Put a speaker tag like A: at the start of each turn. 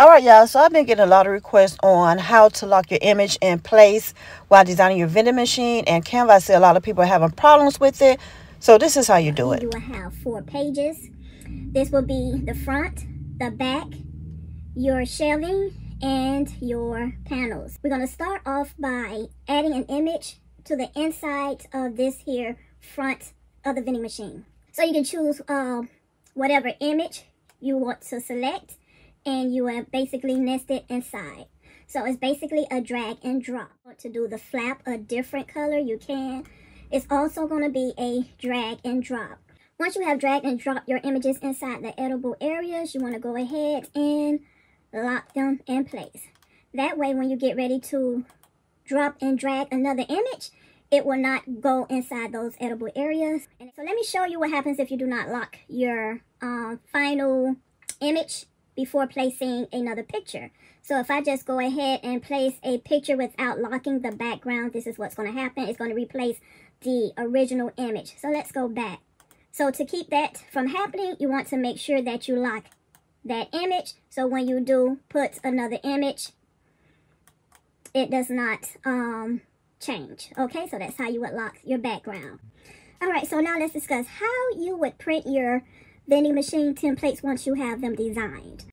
A: All right, y'all. So I've been getting a lot of requests on how to lock your image in place while designing your vending machine. And Canva, I see a lot of people are having problems with it. So this is how you do it.
B: You will have four pages. This will be the front, the back, your shelving, and your panels. We're going to start off by adding an image to the inside of this here front of the vending machine. So you can choose uh, whatever image you want to select and you are basically nested inside. So it's basically a drag and drop. To do the flap a different color, you can. It's also going to be a drag and drop. Once you have drag and drop your images inside the editable areas, you want to go ahead and lock them in place. That way, when you get ready to drop and drag another image, it will not go inside those editable areas. And so let me show you what happens if you do not lock your uh, final image before placing another picture. So if I just go ahead and place a picture without locking the background, this is what's going to happen. It's going to replace the original image. So let's go back. So to keep that from happening, you want to make sure that you lock that image. So when you do put another image, it does not um, change. Okay, so that's how you would lock your background. All right, so now let's discuss how you would print your vending machine templates once you have them designed.